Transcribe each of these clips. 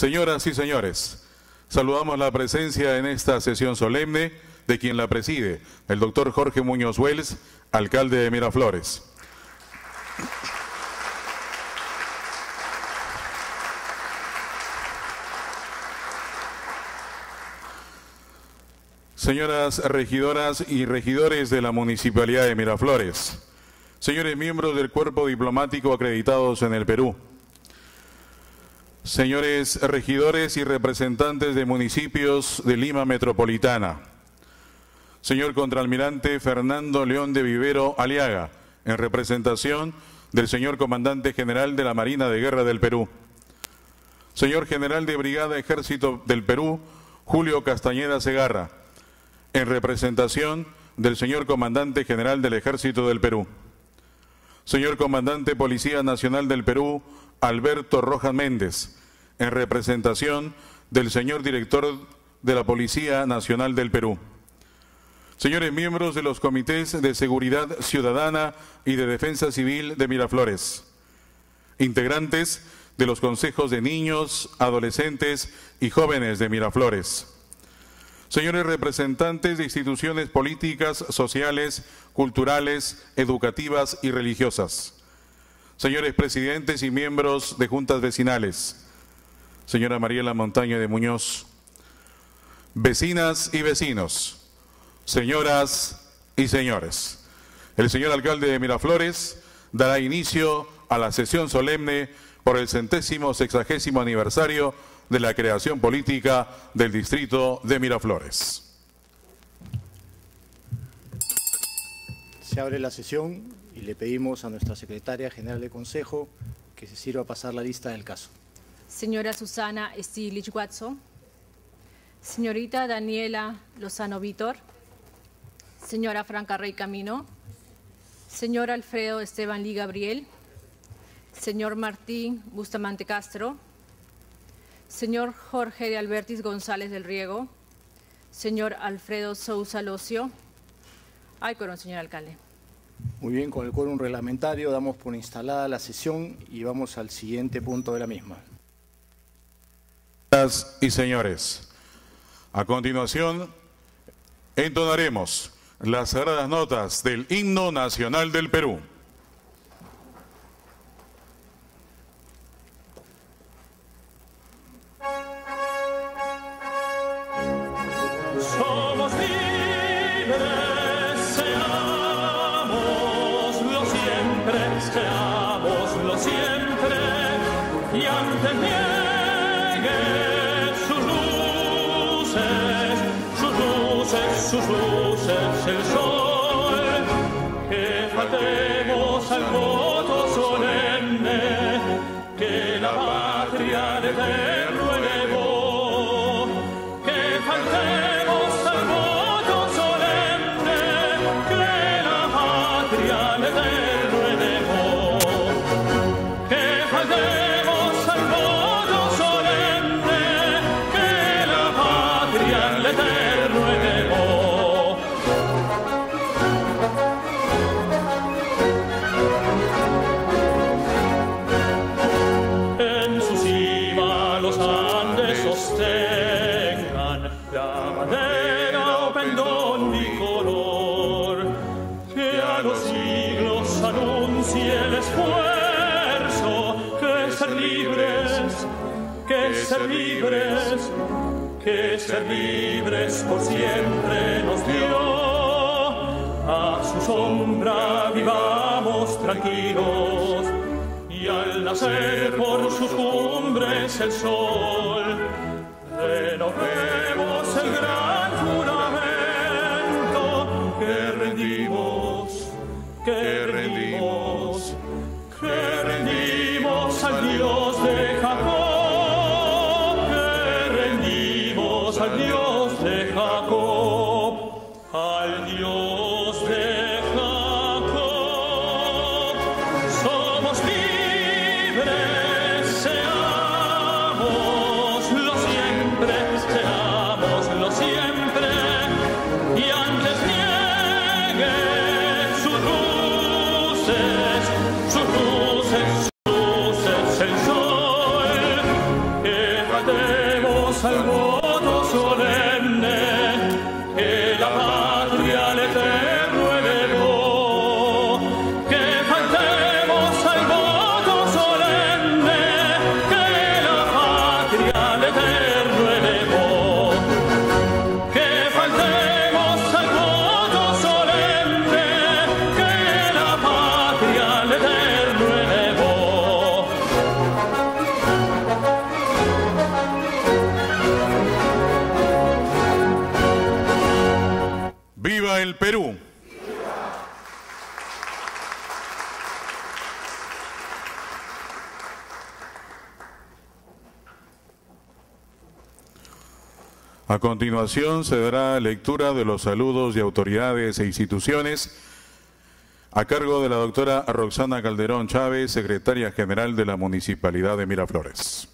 Señoras y señores, saludamos la presencia en esta sesión solemne de quien la preside, el doctor Jorge Muñoz Wells, alcalde de Miraflores. Señoras regidoras y regidores de la Municipalidad de Miraflores, señores miembros del cuerpo diplomático acreditados en el Perú, señores regidores y representantes de municipios de Lima Metropolitana, señor contraalmirante Fernando León de Vivero Aliaga, en representación del señor comandante general de la Marina de Guerra del Perú, señor general de Brigada Ejército del Perú, Julio Castañeda Segarra, en representación del señor Comandante General del Ejército del Perú. Señor Comandante Policía Nacional del Perú, Alberto Rojas Méndez, en representación del señor Director de la Policía Nacional del Perú. Señores miembros de los comités de seguridad ciudadana y de defensa civil de Miraflores, integrantes de los consejos de niños, adolescentes y jóvenes de Miraflores señores representantes de instituciones políticas, sociales, culturales, educativas y religiosas, señores presidentes y miembros de juntas vecinales, señora Mariela Montaña de Muñoz, vecinas y vecinos, señoras y señores. El señor alcalde de Miraflores dará inicio a la sesión solemne por el centésimo sexagésimo aniversario de la creación política del distrito de Miraflores. Se abre la sesión y le pedimos a nuestra secretaria general de Consejo que se sirva a pasar la lista del caso. Señora Susana Stilich Watson, señorita Daniela Lozano Vítor, señora Franca Rey Camino, señor Alfredo Esteban Lee Gabriel, señor Martín Bustamante Castro, señor Jorge de Albertis González del Riego, señor Alfredo Sousa Locio. Hay quórum, señor alcalde. Muy bien, con el quórum reglamentario damos por instalada la sesión y vamos al siguiente punto de la misma. Señoras y señores, a continuación entonaremos las sagradas notas del himno nacional del Perú. Ser libres por siempre nos dio. A su sombra vivamos tranquilos y al nacer por sus cumbres el sol, renovemos A continuación se dará lectura de los saludos de autoridades e instituciones a cargo de la doctora Roxana Calderón Chávez, secretaria general de la Municipalidad de Miraflores.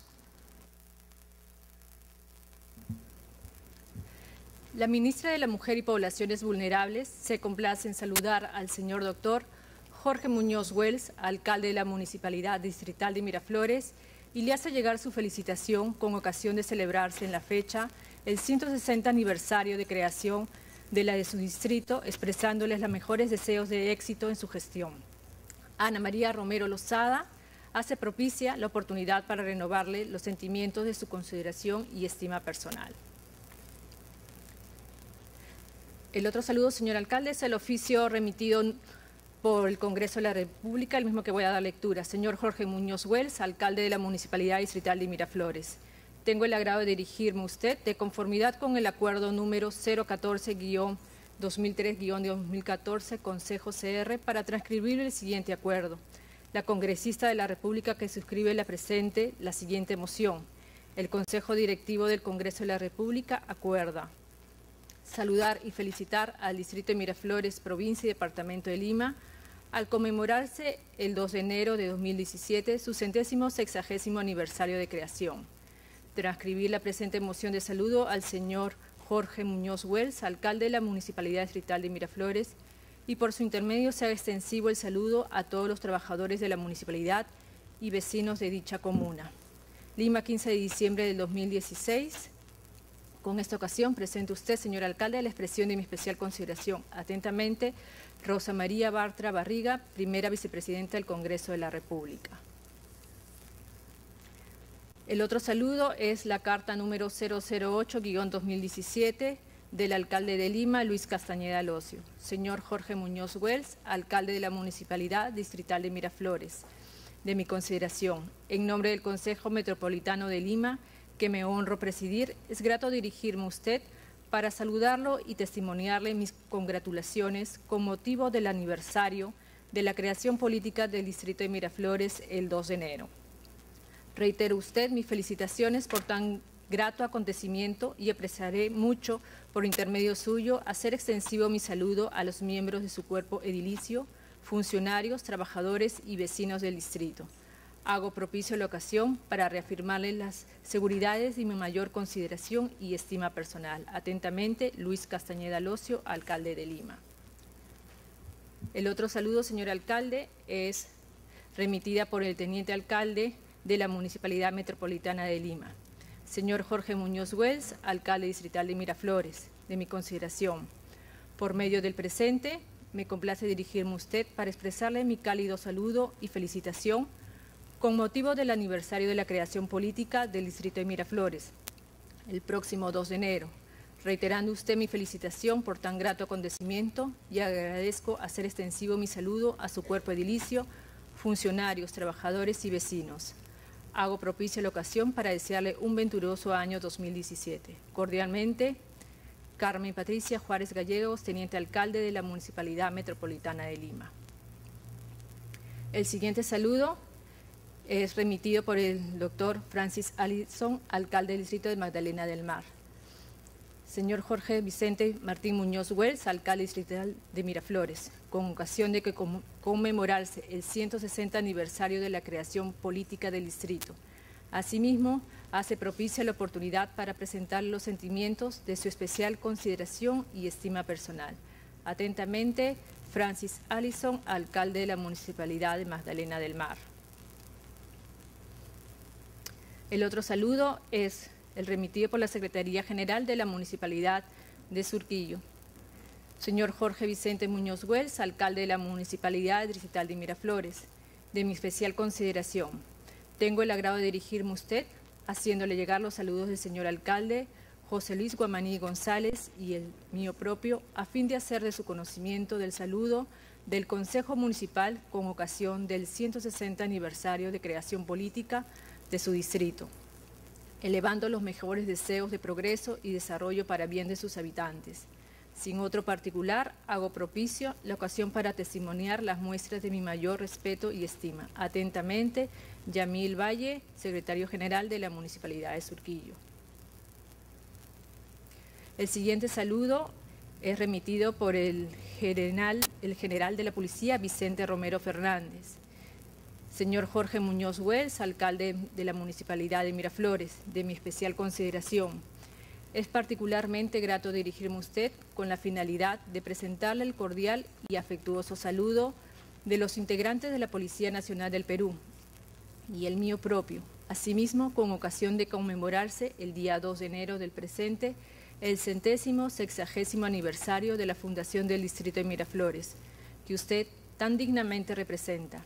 La ministra de la Mujer y Poblaciones Vulnerables se complace en saludar al señor doctor Jorge Muñoz Wells, alcalde de la Municipalidad Distrital de Miraflores, y le hace llegar su felicitación con ocasión de celebrarse en la fecha el 160 aniversario de creación de la de su distrito, expresándoles los mejores deseos de éxito en su gestión. Ana María Romero Lozada hace propicia la oportunidad para renovarle los sentimientos de su consideración y estima personal. El otro saludo, señor alcalde, es el oficio remitido por el Congreso de la República, el mismo que voy a dar lectura. Señor Jorge Muñoz Wells, alcalde de la Municipalidad Distrital de Miraflores. Tengo el agrado de dirigirme a usted de conformidad con el acuerdo número 014-2003-2014 Consejo CR para transcribir el siguiente acuerdo. La congresista de la República que suscribe la presente la siguiente moción. El Consejo Directivo del Congreso de la República acuerda saludar y felicitar al Distrito de Miraflores, provincia y departamento de Lima, al conmemorarse el 2 de enero de 2017 su centésimo sexagésimo aniversario de creación. Transcribir la presente moción de saludo al señor Jorge Muñoz Wells, alcalde de la Municipalidad Distrital de Miraflores, y por su intermedio se haga extensivo el saludo a todos los trabajadores de la municipalidad y vecinos de dicha comuna. Lima, 15 de diciembre del 2016. Con esta ocasión presento usted, señor alcalde, la expresión de mi especial consideración. Atentamente, Rosa María Bartra Barriga, primera vicepresidenta del Congreso de la República. El otro saludo es la carta número 008-2017 del alcalde de Lima, Luis Castañeda Locio. Señor Jorge Muñoz Wells, alcalde de la Municipalidad Distrital de Miraflores. De mi consideración, en nombre del Consejo Metropolitano de Lima, que me honro presidir, es grato dirigirme a usted para saludarlo y testimoniarle mis congratulaciones con motivo del aniversario de la creación política del Distrito de Miraflores el 2 de enero. Reitero usted mis felicitaciones por tan grato acontecimiento y apreciaré mucho, por intermedio suyo, hacer extensivo mi saludo a los miembros de su cuerpo edilicio, funcionarios, trabajadores y vecinos del distrito. Hago propicio la ocasión para reafirmarles las seguridades y mi mayor consideración y estima personal. Atentamente, Luis Castañeda Locio, alcalde de Lima. El otro saludo, señor alcalde, es remitida por el teniente alcalde de la Municipalidad Metropolitana de Lima. Señor Jorge Muñoz Wells, alcalde distrital de Miraflores, de mi consideración. Por medio del presente, me complace dirigirme a usted para expresarle mi cálido saludo y felicitación con motivo del aniversario de la creación política del Distrito de Miraflores, el próximo 2 de enero, reiterando usted mi felicitación por tan grato acontecimiento y agradezco hacer extensivo mi saludo a su cuerpo edilicio, funcionarios, trabajadores y vecinos. Hago propicia la ocasión para desearle un venturoso año 2017. Cordialmente, Carmen Patricia Juárez Gallegos, Teniente Alcalde de la Municipalidad Metropolitana de Lima. El siguiente saludo es remitido por el doctor Francis Allison, alcalde del distrito de Magdalena del Mar. Señor Jorge Vicente Martín Muñoz Wells, alcalde distrital de Miraflores, con ocasión de que conmemorarse el 160 aniversario de la creación política del distrito. Asimismo, hace propicia la oportunidad para presentar los sentimientos de su especial consideración y estima personal. Atentamente, Francis Allison, alcalde de la Municipalidad de Magdalena del Mar. El otro saludo es el remitido por la Secretaría General de la Municipalidad de Surquillo. Señor Jorge Vicente Muñoz Wells, alcalde de la Municipalidad Distrital de Miraflores, de mi especial consideración. Tengo el agrado de dirigirme a usted, haciéndole llegar los saludos del señor alcalde José Luis Guamaní González y el mío propio, a fin de hacer de su conocimiento del saludo del Consejo Municipal con ocasión del 160 aniversario de creación política de su distrito, elevando los mejores deseos de progreso y desarrollo para bien de sus habitantes. Sin otro particular, hago propicio la ocasión para testimoniar las muestras de mi mayor respeto y estima. Atentamente, Yamil Valle, secretario general de la Municipalidad de Surquillo. El siguiente saludo es remitido por el general, el general de la Policía, Vicente Romero Fernández. Señor Jorge Muñoz Wells, alcalde de la Municipalidad de Miraflores, de mi especial consideración. Es particularmente grato dirigirme a usted con la finalidad de presentarle el cordial y afectuoso saludo de los integrantes de la Policía Nacional del Perú y el mío propio, asimismo con ocasión de conmemorarse el día 2 de enero del presente el centésimo sexagésimo aniversario de la fundación del Distrito de Miraflores, que usted tan dignamente representa,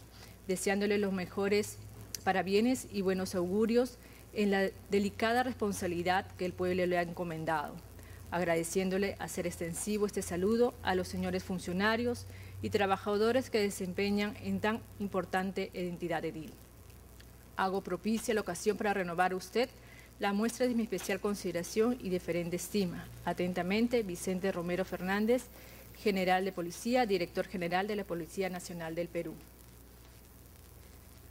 deseándole los mejores parabienes y buenos augurios en la delicada responsabilidad que el pueblo le ha encomendado, agradeciéndole hacer extensivo este saludo a los señores funcionarios y trabajadores que desempeñan en tan importante identidad edil. Hago propicia la ocasión para renovar a usted la muestra de mi especial consideración y deferente estima. Atentamente, Vicente Romero Fernández, General de Policía, Director General de la Policía Nacional del Perú.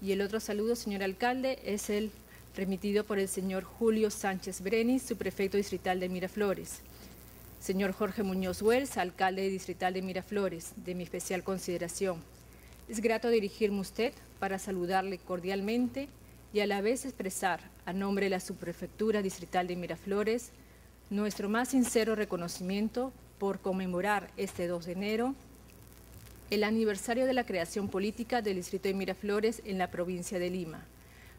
Y el otro saludo, señor alcalde, es el remitido por el señor Julio Sánchez Brenis, subprefecto distrital de Miraflores. Señor Jorge Muñoz Wells, alcalde distrital de Miraflores, de mi especial consideración. Es grato dirigirme a usted para saludarle cordialmente y a la vez expresar, a nombre de la Subprefectura Distrital de Miraflores, nuestro más sincero reconocimiento por conmemorar este 2 de enero el aniversario de la creación política del Distrito de Miraflores en la provincia de Lima.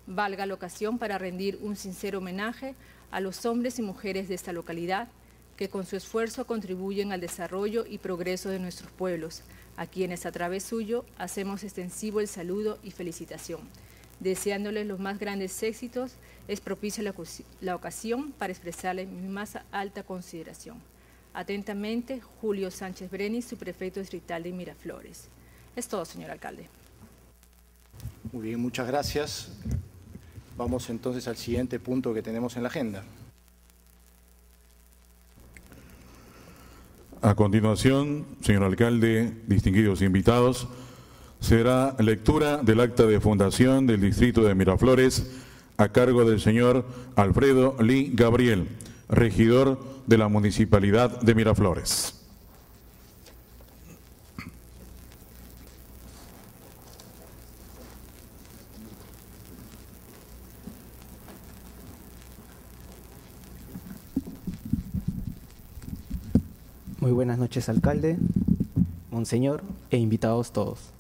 Valga la ocasión para rendir un sincero homenaje a los hombres y mujeres de esta localidad que con su esfuerzo contribuyen al desarrollo y progreso de nuestros pueblos, a quienes a través suyo hacemos extensivo el saludo y felicitación deseándoles los más grandes éxitos, es propicia la, ocasión para expresarles mi más alta consideración. Atentamente, Julio Sánchez Brenis, su prefecto distrital de Miraflores. Es todo, señor alcalde. Muy bien, muchas gracias. Vamos entonces al siguiente punto que tenemos en la agenda. A continuación, señor alcalde, distinguidos invitados, será lectura del acta de fundación del distrito de Miraflores a cargo del señor Alfredo Lee Gabriel, regidor de la municipalidad de Miraflores. Muy buenas noches, alcalde, monseñor e invitados todos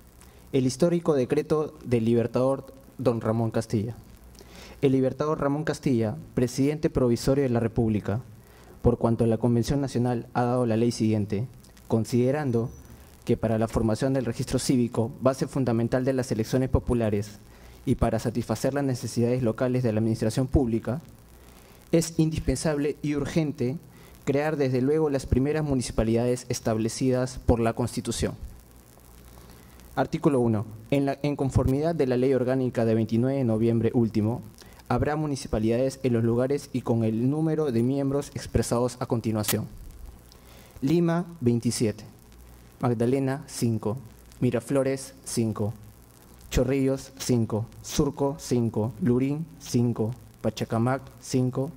el histórico decreto del libertador don Ramón Castilla. El libertador Ramón Castilla, presidente provisorio de la República, por cuanto la Convención Nacional ha dado la ley siguiente, considerando que para la formación del registro cívico, base fundamental de las elecciones populares y para satisfacer las necesidades locales de la administración pública, es indispensable y urgente crear desde luego las primeras municipalidades establecidas por la Constitución. Artículo 1. En, conformidad de la Ley Orgánica de 29 de noviembre último, habrá municipalidades en los lugares y con el número de miembros expresados a continuación. Lima, 27. Magdalena, 5. Miraflores, 5. Chorrillos, 5. Surco, 5. Lurín, 5. Pachacamac, 5.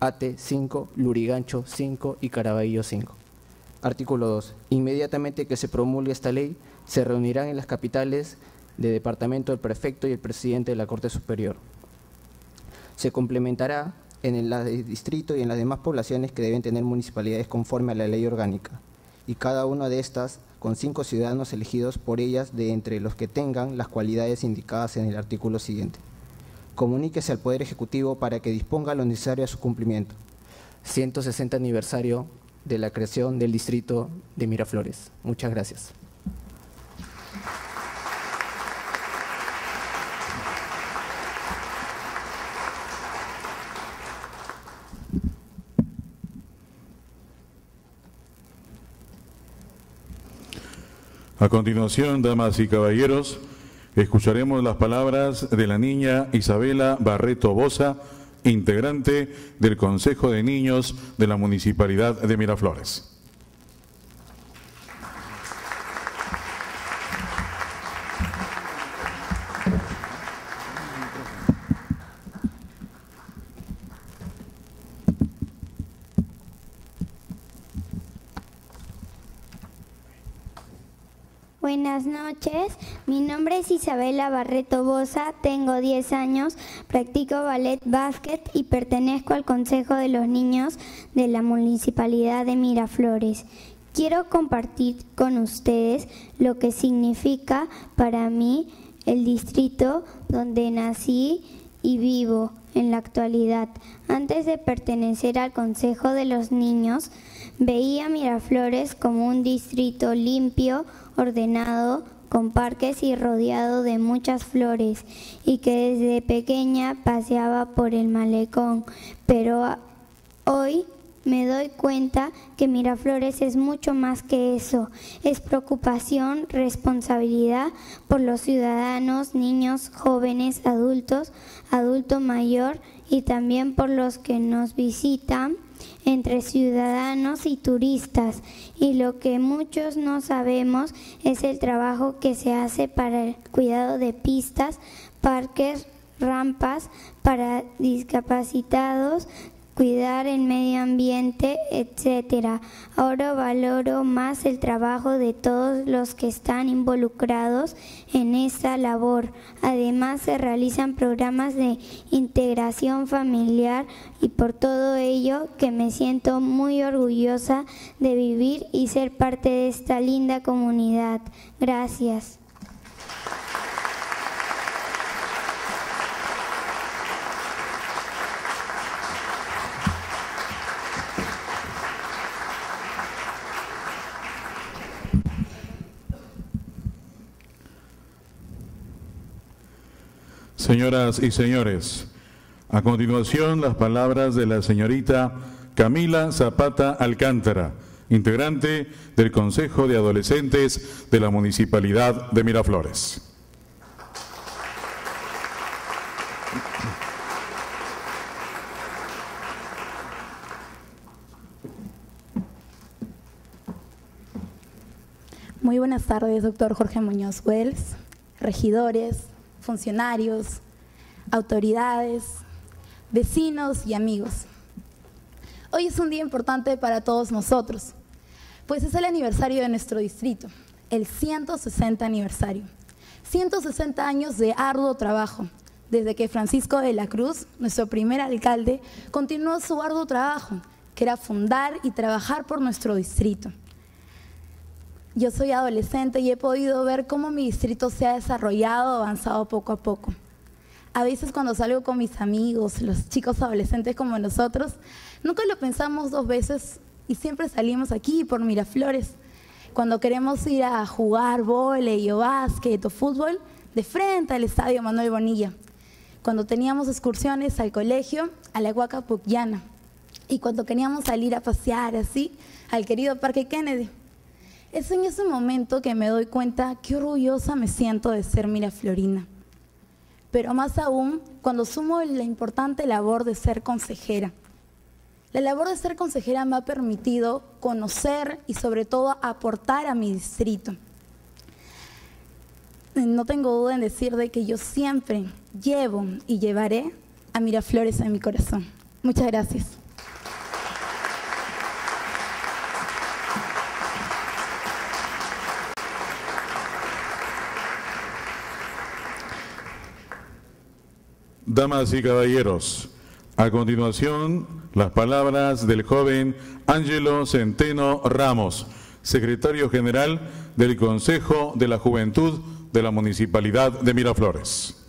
Ate, 5. Lurigancho, 5. Y Caraballo, 5. Artículo 2. Inmediatamente que se promulgue esta ley, se reunirán en las capitales de departamento el prefecto y el presidente de la Corte Superior. Se complementará en el distrito y en las demás poblaciones que deben tener municipalidades conforme a la ley orgánica, y cada una de estas con cinco ciudadanos elegidos por ellas de entre los que tengan las cualidades indicadas en el artículo siguiente. comuníquese al Poder Ejecutivo para que disponga lo necesario a su cumplimiento. 160 aniversario de la creación del distrito de Miraflores. Muchas gracias. A continuación, damas y caballeros, escucharemos las palabras de la niña Isabela Barreto Bosa, integrante del Consejo de Niños de la Municipalidad de Miraflores. Buenas noches, mi nombre es Isabela Barreto Bosa, tengo 10 años, practico ballet básquet y pertenezco al Consejo de los Niños de la Municipalidad de Miraflores. Quiero compartir con ustedes lo que significa para mí el distrito donde nací y vivo en la actualidad. Antes de pertenecer al Consejo de los Niños, veía Miraflores como un distrito limpio, ordenado, con parques y rodeado de muchas flores, y que desde pequeña paseaba por el malecón. Pero hoy me doy cuenta que Miraflores es mucho más que eso. Es preocupación, responsabilidad por los ciudadanos, niños, jóvenes, adultos, adulto mayor y también por los que nos visitan entre ciudadanos y turistas. Y lo que muchos no sabemos es el trabajo que se hace para el cuidado de pistas, parques, rampas para discapacitados, cuidar el medio ambiente, etcétera. Ahora valoro más el trabajo de todos los que están involucrados en esta labor. Además se realizan programas de integración familiar y por todo ello que me siento muy orgullosa de vivir y ser parte de esta linda comunidad. Gracias. Señoras y señores, a continuación las palabras de la señorita Camila Zapata Alcántara, integrante del Consejo de Adolescentes de la Municipalidad de Miraflores. Muy buenas tardes, doctor Jorge Muñoz Wells, regidores, funcionarios, autoridades, vecinos y amigos. Hoy es un día importante para todos nosotros, pues es el aniversario de nuestro distrito, el 160 aniversario. 160 años de arduo trabajo, desde que Francisco de la Cruz, nuestro primer alcalde, continuó su arduo trabajo, que era fundar y trabajar por nuestro distrito. Yo soy adolescente y he podido ver cómo mi distrito se ha desarrollado, avanzado poco a poco. A veces cuando salgo con mis amigos, los chicos adolescentes como nosotros, nunca lo pensamos dos veces y siempre salimos aquí por Miraflores. Cuando queremos ir a jugar volei o básquet o fútbol, de frente al estadio Manuel Bonilla. Cuando teníamos excursiones al colegio, a la Huaca Pucllana. Y cuando queríamos salir a pasear así, al querido Parque Kennedy. Es en ese momento que me doy cuenta qué orgullosa me siento de ser miraflorina. Pero más aún cuando sumo la importante labor de ser consejera. La labor de ser consejera me ha permitido conocer y sobre todo aportar a mi distrito. No tengo duda en decir de que yo siempre llevo y llevaré a Miraflores en mi corazón. Muchas gracias. Damas y caballeros, a continuación las palabras del joven Ángelo Centeno Ramos, secretario general del Consejo de la Juventud de la Municipalidad de Miraflores.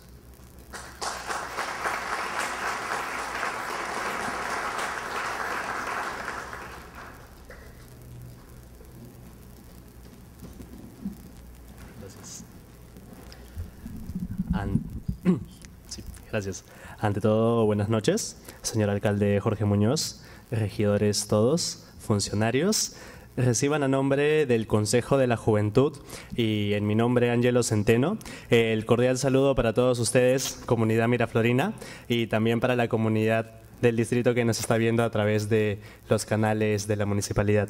Gracias. Ante todo, buenas noches, señor alcalde Jorge Muñoz, regidores todos, funcionarios. Reciban a nombre del Consejo de la Juventud y en mi nombre, Ángelo Centeno, el cordial saludo para todos ustedes, comunidad miraflorina, y también para la comunidad del distrito que nos está viendo a través de los canales de la municipalidad.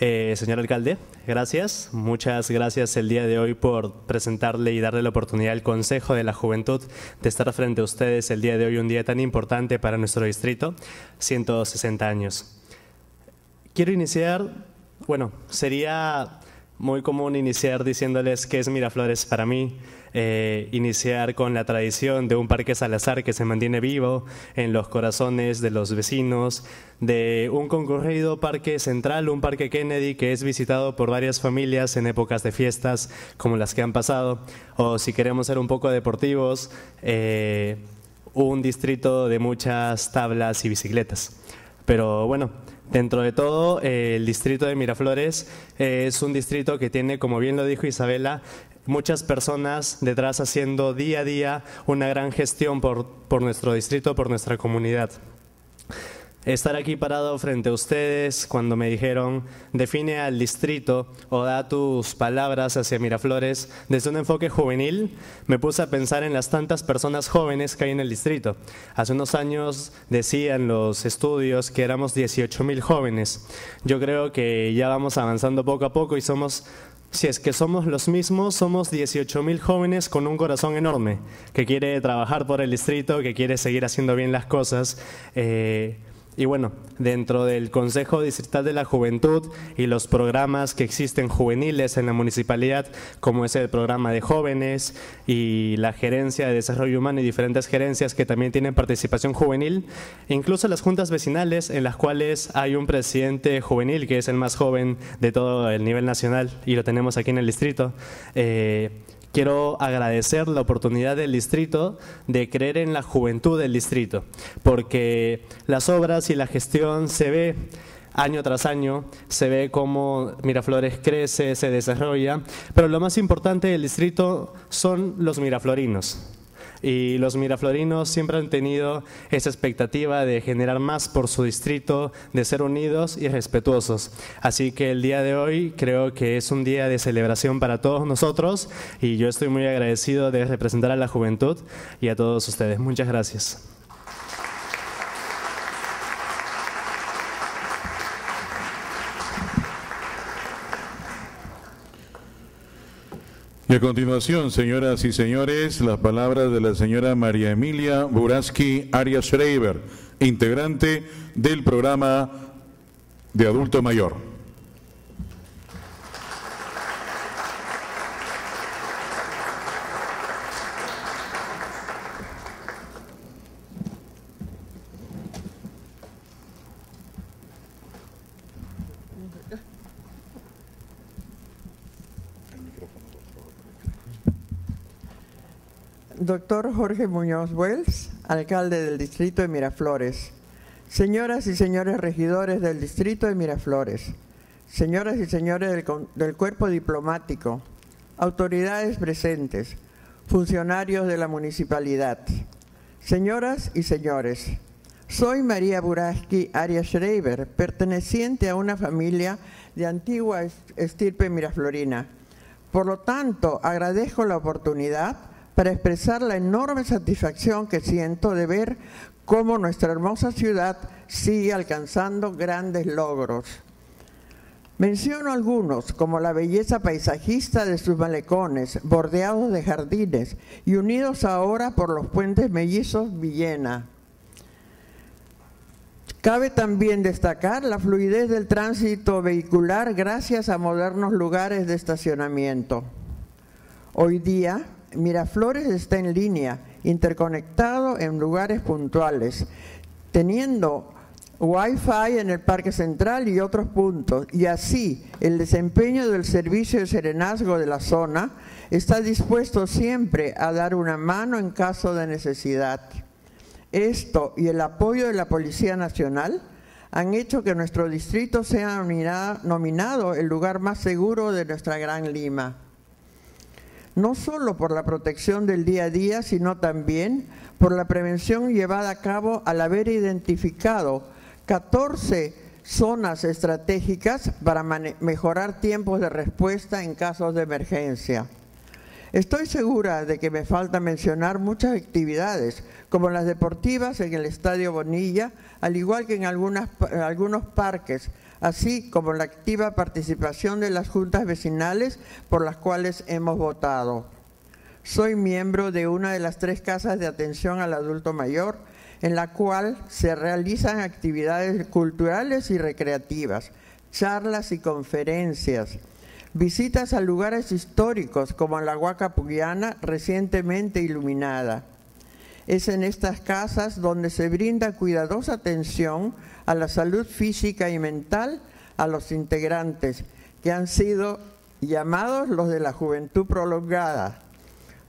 Eh, señor alcalde, gracias. Muchas gracias el día de hoy por presentarle y darle la oportunidad al Consejo de la Juventud de estar frente a ustedes el día de hoy, un día tan importante para nuestro distrito, 160 años. Quiero iniciar, bueno, sería muy común iniciar diciéndoles qué es Miraflores para mí, eh, iniciar con la tradición de un parque Salazar que se mantiene vivo en los corazones de los vecinos, de un concurrido parque central, un parque Kennedy que es visitado por varias familias en épocas de fiestas como las que han pasado, o si queremos ser un poco deportivos, eh, un distrito de muchas tablas y bicicletas. Pero bueno, Dentro de todo, eh, el distrito de Miraflores es un distrito que tiene, como bien lo dijo Isabela, muchas personas detrás haciendo día a día una gran gestión por, por nuestro distrito, por nuestra comunidad. Estar aquí parado frente a ustedes cuando me dijeron define al distrito o da tus palabras hacia Miraflores desde un enfoque juvenil, me puse a pensar en las tantas personas jóvenes que hay en el distrito. Hace unos años decían los estudios que éramos 18 mil jóvenes. Yo creo que ya vamos avanzando poco a poco y somos si es que somos los mismos, somos 18.000 jóvenes con un corazón enorme, que quiere trabajar por el distrito, que quiere seguir haciendo bien las cosas. Eh, y bueno, dentro del Consejo Distrital de la Juventud y los programas que existen juveniles en la municipalidad, como es el programa de jóvenes y la gerencia de desarrollo humano y diferentes gerencias que también tienen participación juvenil, incluso las juntas vecinales en las cuales hay un presidente juvenil que es el más joven de todo el nivel nacional y lo tenemos aquí en el distrito. Eh, quiero agradecer la oportunidad del distrito de creer en la juventud del distrito, porque las obras y la gestión se ve año tras año, se ve cómo Miraflores crece, se desarrolla, pero lo más importante del distrito son los miraflorinos y los miraflorinos siempre han tenido esa expectativa de generar más por su distrito, de ser unidos y respetuosos. Así que el día de hoy creo que es un día de celebración para todos nosotros y yo estoy muy agradecido de representar a la juventud y a todos ustedes. Muchas gracias. Y a continuación, señoras y señores, las palabras de la señora María Emilia Buraski Arias Schreiber, integrante del programa de adulto mayor. Doctor Jorge Muñoz Wells, alcalde del distrito de Miraflores. Señoras y señores regidores del distrito de Miraflores. Señoras y señores del, del cuerpo diplomático. Autoridades presentes. Funcionarios de la municipalidad. Señoras y señores, soy María Buraski Arias Schreiber, perteneciente a una familia de antigua estirpe miraflorina. Por lo tanto, agradezco la oportunidad para expresar la enorme satisfacción que siento de ver cómo nuestra hermosa ciudad sigue alcanzando grandes logros. Menciono algunos, como la belleza paisajista de sus malecones, bordeados de jardines y unidos ahora por los puentes mellizos Villena. Cabe también destacar la fluidez del tránsito vehicular gracias a modernos lugares de estacionamiento. Hoy día, Miraflores está en línea, interconectado en lugares puntuales, teniendo Wi-Fi en el Parque Central y otros puntos, y así el desempeño del servicio de serenazgo de la zona está dispuesto siempre a dar una mano en caso de necesidad. Esto y el apoyo de la Policía Nacional han hecho que nuestro distrito sea nominado el lugar más seguro de nuestra Gran Lima. No solo por la protección del día a día, sino también por la prevención llevada a cabo al haber identificado 14 zonas estratégicas para mejorar tiempos de respuesta en casos de emergencia. Estoy segura de que me falta mencionar muchas actividades, como las deportivas en el Estadio Bonilla, al igual que en algunos parques, así como la activa participación de las juntas vecinales por las cuales hemos votado. Soy miembro de una de las tres casas de atención al adulto mayor, en la cual se realizan actividades culturales y recreativas, charlas y conferencias, visitas a lugares históricos como la Huaca recientemente iluminada. Es en estas casas donde se brinda cuidadosa atención a la salud física y mental a los integrantes, que han sido llamados los de la juventud prolongada,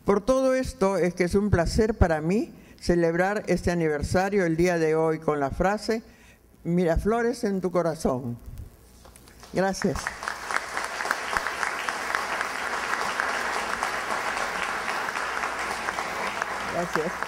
por todo esto es que es un placer para mí celebrar este aniversario el día de hoy con la frase Miraflores en tu corazón. Gracias. Gracias.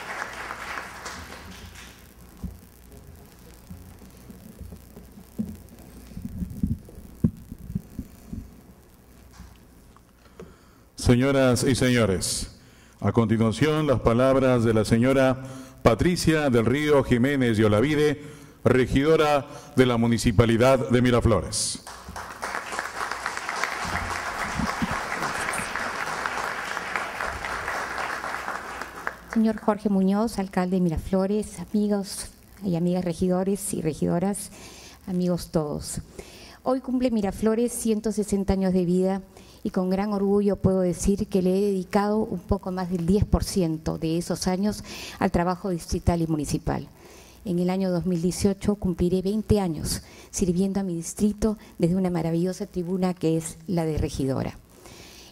Señoras y señores, a continuación, las palabras de la señora Patricia del Río Jiménez de Olavide, regidora de la Municipalidad de Miraflores. Señor Jorge Muñoz, alcalde de Miraflores, amigos y amigas regidores y regidoras, amigos todos. Hoy cumple Miraflores 160 años de vida y con gran orgullo puedo decir que le he dedicado un poco más del 10% de esos años al trabajo distrital y municipal. En el año 2018 cumpliré 20 años sirviendo a mi distrito desde una maravillosa tribuna que es la de regidora.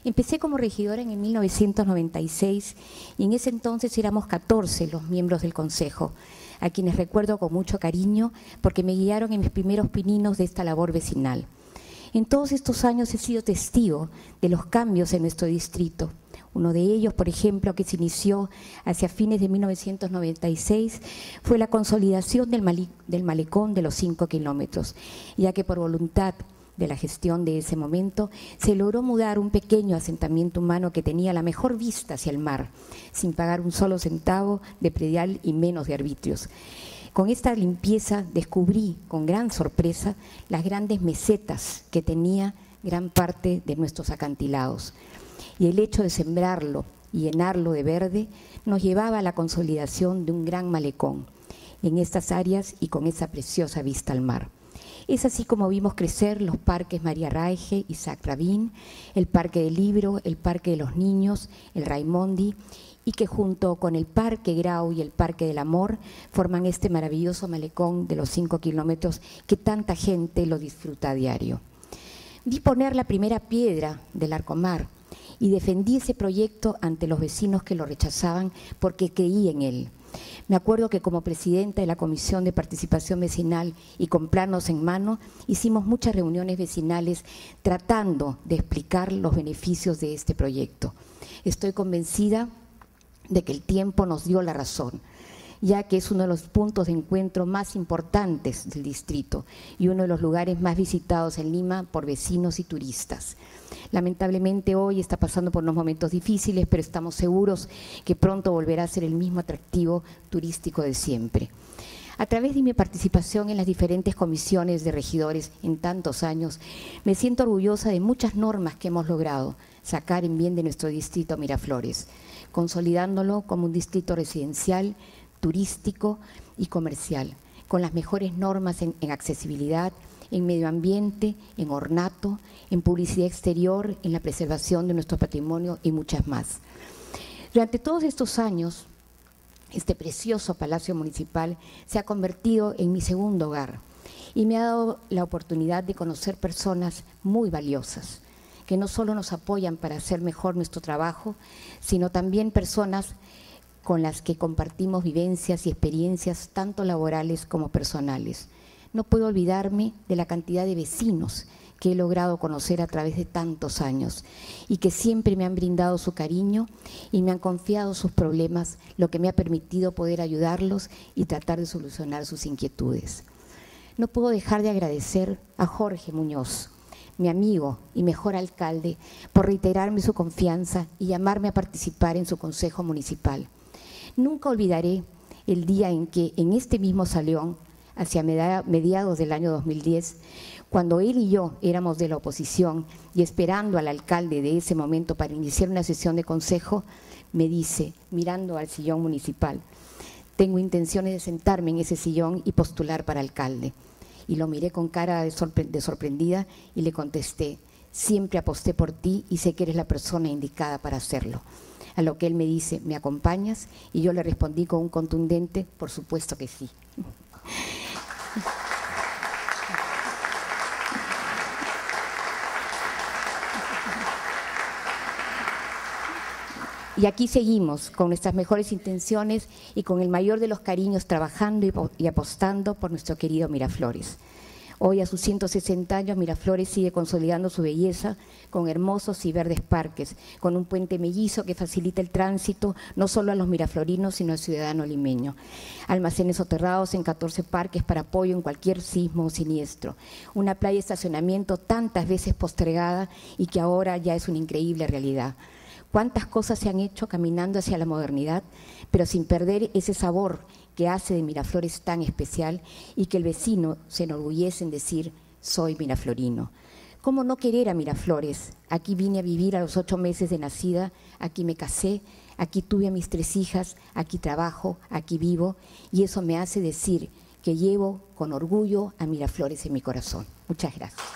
Empecé como regidora en 1996 y en ese entonces éramos 14 los miembros del Consejo, a quienes recuerdo con mucho cariño porque me guiaron en mis primeros pininos de esta labor vecinal. En todos estos años he sido testigo de los cambios en nuestro distrito. Uno de ellos, por ejemplo, que se inició hacia fines de 1996, fue la consolidación del, malecón de los cinco kilómetros, ya que por voluntad de la gestión de ese momento, se logró mudar un pequeño asentamiento humano que tenía la mejor vista hacia el mar, sin pagar un solo centavo de predial y menos de arbitrios. Con esta limpieza descubrí con gran sorpresa las grandes mesetas que tenía gran parte de nuestros acantilados. Y el hecho de sembrarlo y llenarlo de verde nos llevaba a la consolidación de un gran malecón en estas áreas y con esa preciosa vista al mar. Es así como vimos crecer los parques María Raige, Isaac Rabin, el Parque del Libro, el Parque de los Niños, el Raimondi y que junto con el Parque Grau y el Parque del Amor forman este maravilloso malecón de los cinco kilómetros que tanta gente lo disfruta a diario. Vi poner la primera piedra del Arcomar y defendí ese proyecto ante los vecinos que lo rechazaban porque creí en él. Me acuerdo que como presidenta de la Comisión de Participación Vecinal y con planos en mano, hicimos muchas reuniones vecinales tratando de explicar los beneficios de este proyecto. Estoy convencida de que el tiempo nos dio la razón, ya que es uno de los puntos de encuentro más importantes del distrito y uno de los lugares más visitados en Lima por vecinos y turistas. Lamentablemente hoy está pasando por unos momentos difíciles, pero estamos seguros que pronto volverá a ser el mismo atractivo turístico de siempre. A través de mi participación en las diferentes comisiones de regidores en tantos años, me siento orgullosa de muchas normas que hemos logrado sacar en bien de nuestro distrito Miraflores consolidándolo como un distrito residencial, turístico y comercial, con las mejores normas en, accesibilidad, en medio ambiente, en ornato, en publicidad exterior, en la preservación de nuestro patrimonio y muchas más. Durante todos estos años, este precioso Palacio Municipal se ha convertido en mi segundo hogar y me ha dado la oportunidad de conocer personas muy valiosas, que no solo nos apoyan para hacer mejor nuestro trabajo, sino también personas con las que compartimos vivencias y experiencias tanto laborales como personales. No puedo olvidarme de la cantidad de vecinos que he logrado conocer a través de tantos años y que siempre me han brindado su cariño y me han confiado sus problemas, lo que me ha permitido poder ayudarlos y tratar de solucionar sus inquietudes. No puedo dejar de agradecer a Jorge Muñoz, mi amigo y mejor alcalde, por reiterarme su confianza y llamarme a participar en su consejo municipal. Nunca olvidaré el día en que en este mismo salón, hacia mediados del año 2010, cuando él y yo éramos de la oposición y esperando al alcalde de ese momento para iniciar una sesión de consejo, me dice, mirando al sillón municipal, tengo intenciones de sentarme en ese sillón y postular para alcalde. Y lo miré con cara de, sorprendida y le contesté, siempre aposté por ti y sé que eres la persona indicada para hacerlo. A lo que él me dice, ¿me acompañas? Y yo le respondí con un contundente, por supuesto que sí. Y aquí seguimos con nuestras mejores intenciones y con el mayor de los cariños trabajando y, apostando por nuestro querido Miraflores. Hoy a sus 160 años Miraflores sigue consolidando su belleza con hermosos y verdes parques, con un puente mellizo que facilita el tránsito no solo a los miraflorinos sino al ciudadano limeño. Almacenes soterrados en 14 parques para apoyo en cualquier sismo o siniestro. Una playa de estacionamiento tantas veces postergada y que ahora ya es una increíble realidad cuántas cosas se han hecho caminando hacia la modernidad, pero sin perder ese sabor que hace de Miraflores tan especial y que el vecino se enorgullece en decir, soy miraflorino. ¿Cómo no querer a Miraflores? Aquí vine a vivir a los ocho meses de nacida, aquí me casé, aquí tuve a mis tres hijas, aquí trabajo, aquí vivo, y eso me hace decir que llevo con orgullo a Miraflores en mi corazón. Muchas gracias.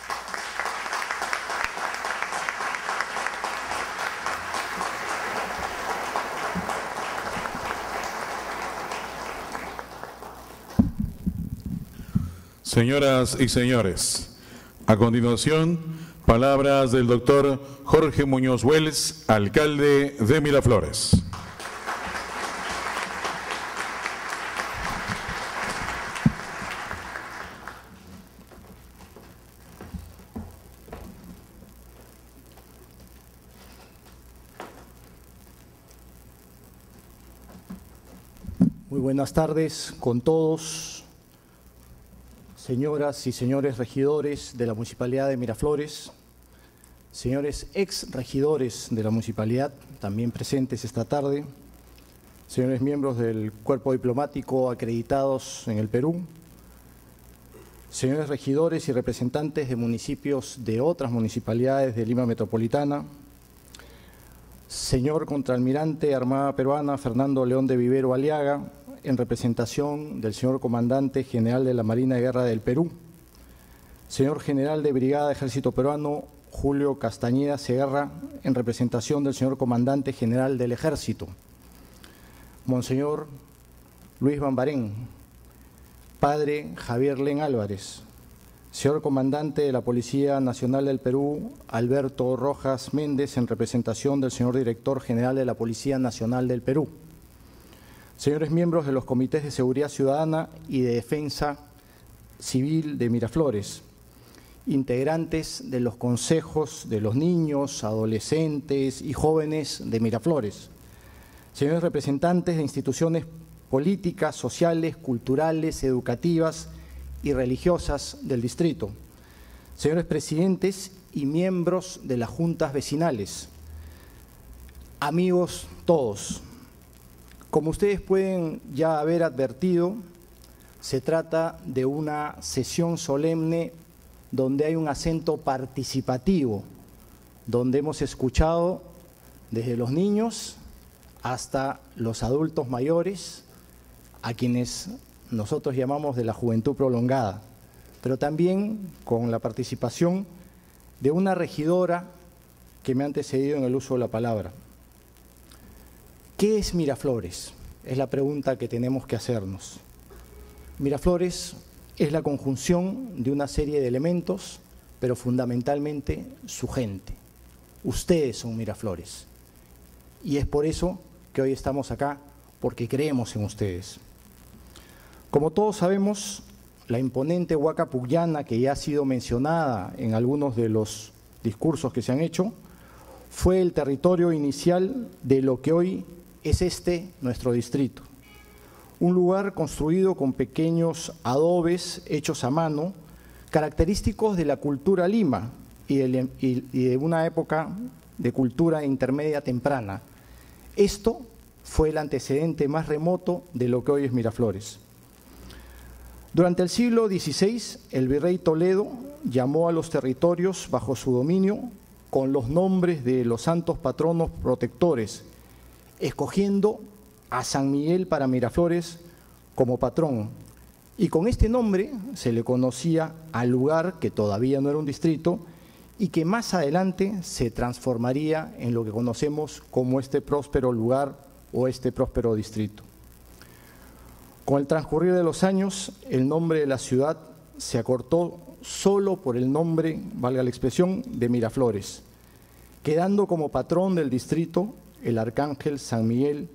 Señoras y señores, a continuación, palabras del doctor Jorge Muñoz Wells, alcalde de Miraflores. Muy buenas tardes con todos señoras y señores regidores de la Municipalidad de Miraflores, señores ex regidores de la Municipalidad, también presentes esta tarde, señores miembros del cuerpo diplomático acreditados en el Perú, señores regidores y representantes de municipios de otras municipalidades de Lima Metropolitana, señor contraalmirante Armada Peruana Fernando León de Vivero Aliaga, en representación del señor Comandante General de la Marina de Guerra del Perú, señor General de Brigada de Ejército Peruano Julio Castañeda Segarra, en representación del señor Comandante General del Ejército, Monseñor Luis Bambarén, Padre Javier Len Álvarez, señor Comandante de la Policía Nacional del Perú, Alberto Rojas Méndez, en representación del señor Director General de la Policía Nacional del Perú señores miembros de los comités de seguridad ciudadana y de defensa civil de Miraflores, integrantes de los consejos de los niños, adolescentes y jóvenes de Miraflores, señores representantes de instituciones políticas, sociales, culturales, educativas y religiosas del distrito, señores presidentes y miembros de las juntas vecinales, amigos todos, como ustedes pueden ya haber advertido, se trata de una sesión solemne donde hay un acento participativo, donde hemos escuchado desde los niños hasta los adultos mayores, a quienes nosotros llamamos de la juventud prolongada, pero también con la participación de una regidora que me ha antecedido en el uso de la palabra. ¿Qué es Miraflores? Es la pregunta que tenemos que hacernos. Miraflores es la conjunción de una serie de elementos, pero fundamentalmente su gente. Ustedes son Miraflores. Y es por eso que hoy estamos acá, porque creemos en ustedes. Como todos sabemos, la imponente Huaca que ya ha sido mencionada en algunos de los discursos que se han hecho, fue el territorio inicial de lo que hoy es este nuestro distrito. Un lugar construido con pequeños adobes hechos a mano, característicos de la cultura lima y de, una época de cultura intermedia temprana. Esto fue el antecedente más remoto de lo que hoy es Miraflores. Durante el siglo XVI, el virrey Toledo llamó a los territorios bajo su dominio con los nombres de los santos patronos protectores, escogiendo a San Miguel para Miraflores como patrón. Y con este nombre se le conocía al lugar que todavía no era un distrito y que más adelante se transformaría en lo que conocemos como este próspero lugar o este próspero distrito. Con el transcurrir de los años, el nombre de la ciudad se acortó solo por el nombre, valga la expresión, de Miraflores, quedando como patrón del distrito el arcángel San Miguel,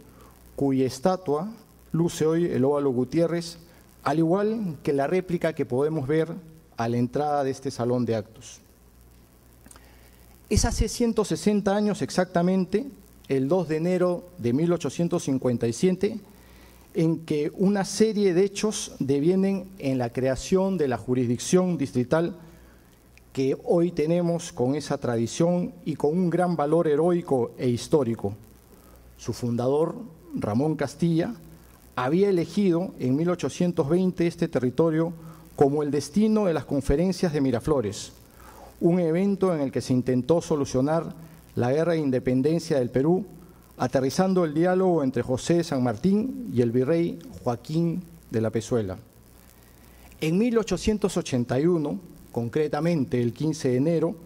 cuya estatua luce hoy el óvalo Gutiérrez, al igual que la réplica que podemos ver a la entrada de este salón de actos. Es hace 160 años exactamente, el 2 de enero de 1857, en que una serie de hechos devienen en la creación de la jurisdicción distrital que hoy tenemos con esa tradición y con un gran valor heroico e histórico. Su fundador, Ramón Castilla, había elegido en 1820 este territorio como el destino de las conferencias de Miraflores, un evento en el que se intentó solucionar la guerra de independencia del Perú aterrizando el diálogo entre José de San Martín y el virrey Joaquín de la Pezuela. En 1881, concretamente el 15 de enero,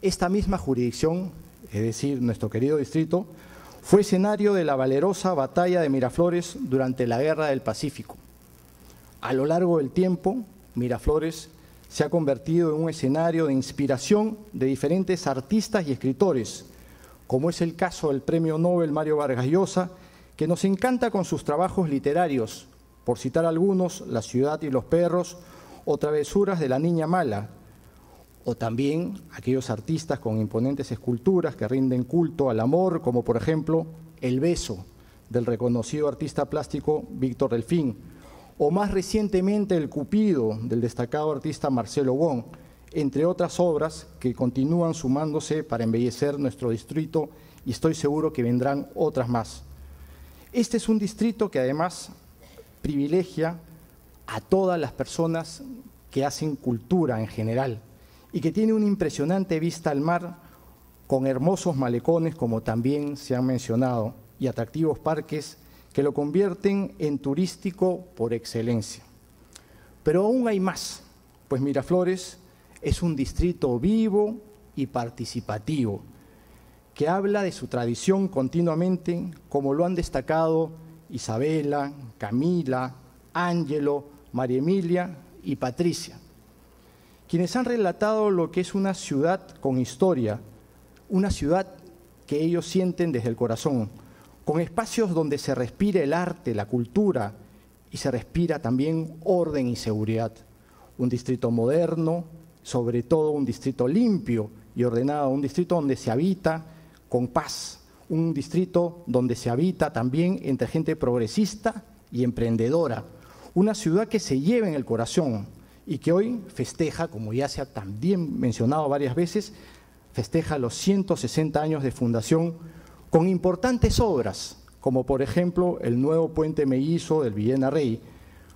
esta misma jurisdicción, es decir, nuestro querido distrito, fue escenario de la valerosa batalla de Miraflores durante la Guerra del Pacífico. A lo largo del tiempo, Miraflores se ha convertido en un escenario de inspiración de diferentes artistas y escritores, como es el caso del premio Nobel Mario Vargas Llosa, que nos encanta con sus trabajos literarios, por citar algunos, La ciudad y los perros o Travesuras de la niña mala, o también aquellos artistas con imponentes esculturas que rinden culto al amor, como por ejemplo El beso del reconocido artista plástico Víctor Delfín, o más recientemente El Cupido del destacado artista Marcelo Wong, entre otras obras que continúan sumándose para embellecer nuestro distrito y estoy seguro que vendrán otras más. Este es un distrito que además privilegia a todas las personas que hacen cultura en general y que tiene una impresionante vista al mar con hermosos malecones como también se han mencionado y atractivos parques que lo convierten en turístico por excelencia. Pero aún hay más, pues Miraflores es un distrito vivo y participativo, que habla de su tradición continuamente, como lo han destacado Isabela, Camila, Ángelo, María Emilia y Patricia, quienes han relatado lo que es una ciudad con historia, una ciudad que ellos sienten desde el corazón, con espacios donde se respira el arte, la cultura y se respira también orden y seguridad. Un distrito moderno, sobre todo un distrito limpio y ordenado, un distrito donde se habita con paz, un distrito donde se habita también entre gente progresista y emprendedora, una ciudad que se lleva en el corazón y que hoy festeja, como ya se ha también mencionado varias veces, festeja los 160 años de fundación con importantes obras, como por ejemplo el nuevo puente mellizo del Villena Rey,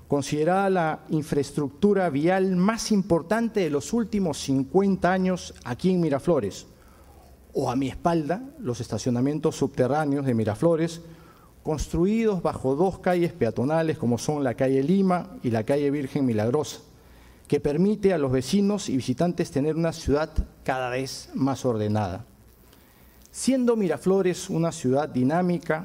considerada la infraestructura vial más importante de los últimos 50 años aquí en Miraflores, o a mi espalda los estacionamientos subterráneos de Miraflores, construidos bajo dos calles peatonales como son la calle Lima y la calle Virgen Milagrosa, que permite a los vecinos y visitantes tener una ciudad cada vez más ordenada. Siendo Miraflores una ciudad dinámica,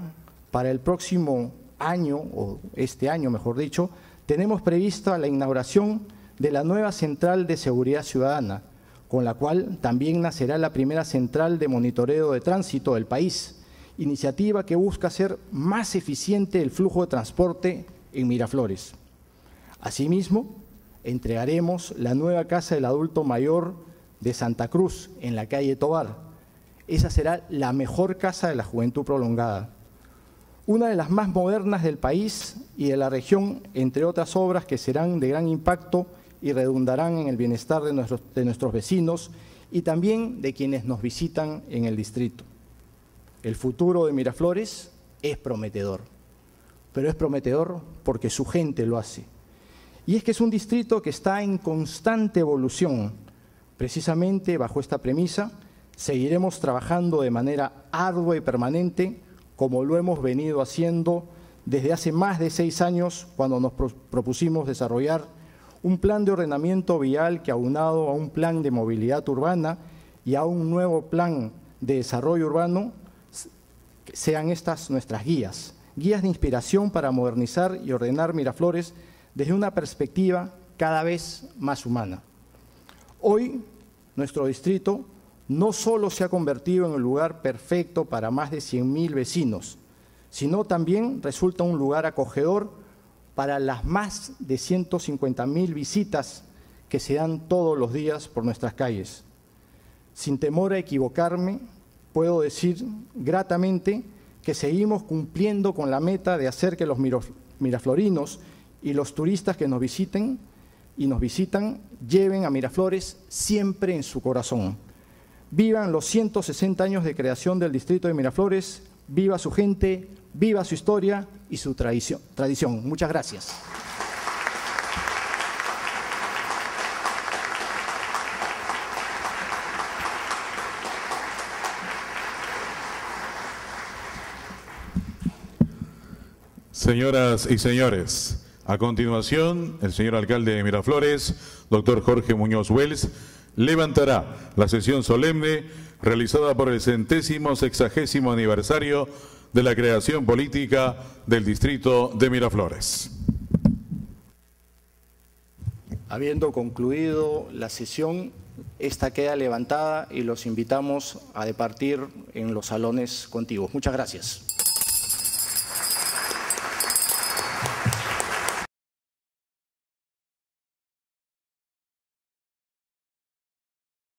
para el próximo año, o este año mejor dicho, tenemos prevista la inauguración de la nueva Central de Seguridad Ciudadana, con la cual también nacerá la primera central de monitoreo de tránsito del país, iniciativa que busca hacer más eficiente el flujo de transporte en Miraflores. Asimismo, entregaremos la nueva Casa del Adulto Mayor de Santa Cruz, en la calle Tobar. Esa será la mejor casa de la juventud prolongada. Una de las más modernas del país y de la región, entre otras obras que serán de gran impacto y redundarán en el bienestar de nuestros, de nuestros vecinos y también de quienes nos visitan en el distrito. El futuro de Miraflores es prometedor, pero es prometedor porque su gente lo hace. Y es que es un distrito que está en constante evolución. Precisamente bajo esta premisa, seguiremos trabajando de manera ardua y permanente como lo hemos venido haciendo desde hace más de seis años cuando nos propusimos desarrollar un plan de ordenamiento vial que aunado a un plan de movilidad urbana y a un nuevo plan de desarrollo urbano, sean estas nuestras guías, guías de inspiración para modernizar y ordenar Miraflores desde una perspectiva cada vez más humana. Hoy, nuestro distrito no solo se ha convertido en el lugar perfecto para más de 100.000 vecinos, sino también resulta un lugar acogedor para las más de 150.000 visitas que se dan todos los días por nuestras calles. Sin temor a equivocarme, puedo decir gratamente que seguimos cumpliendo con la meta de hacer que los miraflorinos y los turistas que nos visiten y nos visitan lleven a Miraflores siempre en su corazón Vivan los 160 años de creación del distrito de Miraflores, viva su gente, viva su historia y su tradición. Muchas gracias. Señoras y señores, a continuación, el señor alcalde de Miraflores, doctor Jorge Muñoz Wells, levantará la sesión solemne realizada por el centésimo sexagésimo aniversario de la creación política del distrito de Miraflores. Habiendo concluido la sesión, esta queda levantada y los invitamos a departir en los salones contiguos. Muchas gracias.